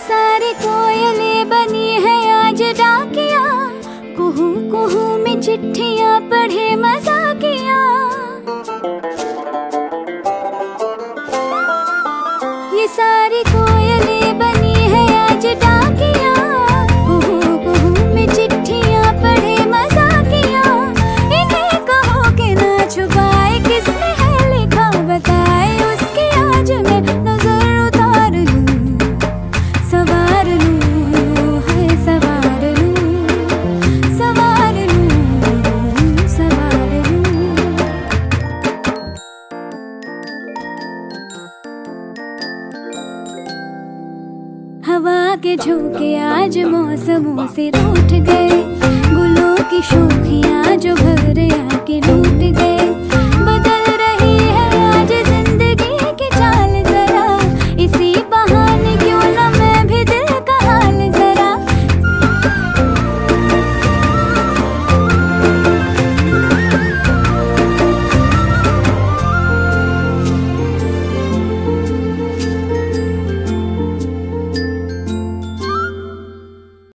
सारे कोयले बनी है आज डाकिया। कुहू कुहू में चिट्ठिया पढ़े मज़ा किया ये सारी को... हवा के झोंके आज मौसमों से रूठ गए गुलों की शोभा